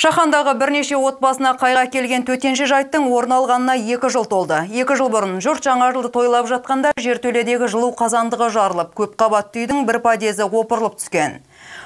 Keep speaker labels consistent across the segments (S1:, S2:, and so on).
S1: Шахандағы бірнеше отбасына қайға келген төтенше жайттың орын алғанына екі жыл толды. Екі жыл бұрын жұрт жаңа жылды тойлап жатқанда жертөледегі жылу қазандығы жарылып, көп қабатты үйдің бір падезі опырылып түскен.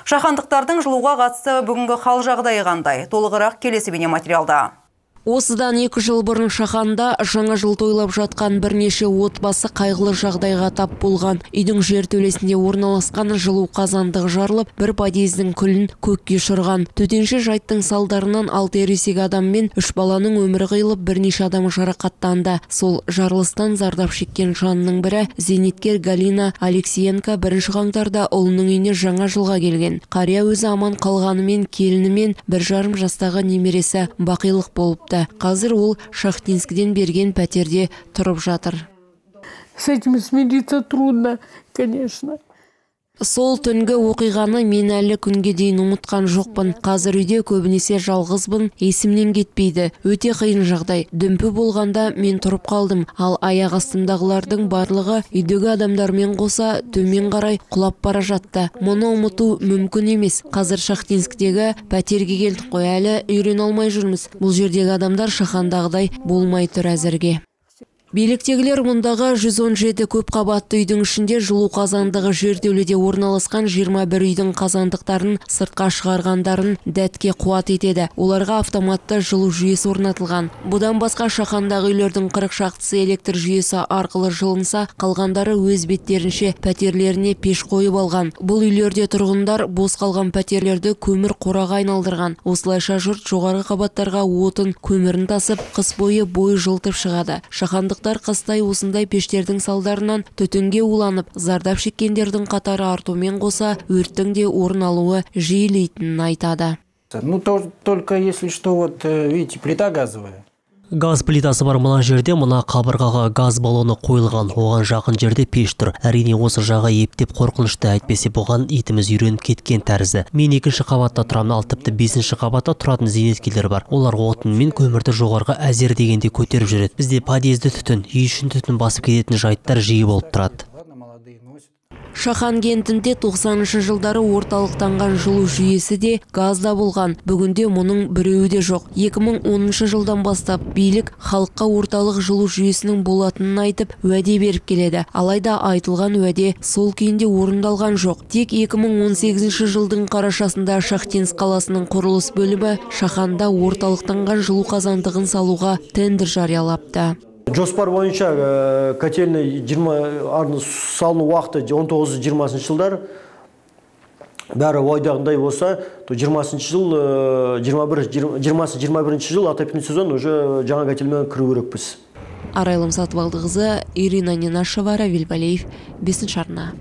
S1: Шахандықтардың жылуға қатысты бүгінгі хал жағдайы қандай? Толығырақ келесі бейне материалда.
S2: Осыдан екі жыл бұрын шаханда жаңа жыл тойлап жатқан бірнеше отбасы қайғылы жағдайға тап болған. Үйдің жертөлесінде орналасқан жылу қазандығы жарылып, бір подъездің күлін көкке ұшырған. Төтенше жайттың салдарынан алты ересек адам мен үш баланың өмірі қиылып, бірнеше адам жарақаттанды. Сол жарылыстан зардап шеккен жанның бірі зейнеткер Галина Алексеенко бірінші қаңтарда ұлының үйіне жаңа жылға келген. Қария өзі аман қалғанымен келінімен бір жарым жастағы немересі бақилық болыпты қазір ол шахтинскіден берген пәтерде тұрып жатыр.
S3: С этим смириться трудно конечно.
S2: Сол түнгі оқиғаны мен әлі күнге дейін ұмытқан жоқпын. Қазір үйде көбінесе жалғызбын есімнен кетпейді. Өте қиын жағдай. Дүмпу болғанда мен тұрып қалдым. Ал аяқ астымдағылардың барлығы үйдегі адамдармен қоса төмен қарай құлап бара жатты. Мұны ұмыту мүмкін емес. Қазір шахтинскідегі пәтерге келдік қой. Әлі үйрене алмай жүрміз. Бұл жердегі адамдар шахандағыдай болмай тұр әзірге. Биліктегілер мұндағы 117 көп қабатты үйдің ішінде жылу қазандығы жертөледе орналасқан 21 үйдің қазандықтарын сыртқа шығарғандарын дәтке қуат етеді. Оларға автоматты жылу жүйесі орнатылған. Бұдан басқа шахандағы үйлердің қырық шақтысы электр жүйесі арқылы жылынса қалғандары өз беттерінше пәтерлеріне пеш қойып алған. Бұл үйлерде тұрғындар бос қалған пәтерлерді көмір қораға айналдырған. Осылайша жұрт жоғарғы қабаттарға отын көмірін тасып қыс бойы бой жылтып шығады. Қыстай осындай пештердің салдарынан түтінге уланып зардап шеккендердің қатары артумен қоса өрттің де орын алуы жиілейтінін айтады.
S4: Ну только если что вот э, видите плита газовая.
S5: Газ плитасы бар мына жерде мына қабырғаға газ баллоны қойылған. Оған жақын жерде пеш тұр. Әрине осы жағы ептеп қорқынышты әйтпесе бұған итіміз үйреніп кеткен тәрізді. Мен екінші қабатта тұрамын ал тіпті бесінші қабатта тұратын зейнеткерлер бар. Олар отын мен көмірді жоғарғы әзер дегенде көтеріп жүреді. Бізде подъезді түтін үй ішін түтін басып кететін жайттар жиі болып тұрады.
S2: Шахан кентінде 90 жылдары орталықтанған жылу жүйесі де газда болған. Бүгінде мұның біреуі де жоқ. 2010 жылдан бастап билік халыққа орталық жылу жүйесінің болатынын айтып уәде беріп келеді. Алайда айтылған уәде сол күйінде орындалған жоқ. Тек 2018 жылдың қарашасында шахтинск қаласының құрылыс бөлімі шаханда орталықтанған жылу қазандығын салуға тендер жариялапты.
S6: Жоспар бойынша э, котельный жиырма салыну уақыты он тоғыз жиырмасыншы жылдар. Бәрі ойдағындай болса жиырмасыншы жыл э, жиырма бір жиырмасы жиырма бірінші жыл отопительный сезон уже жаңа котельмен кіру керекпіз.
S2: Арайлым сатыбалдықызы ирина ненашева равиль валеев бесінші арна.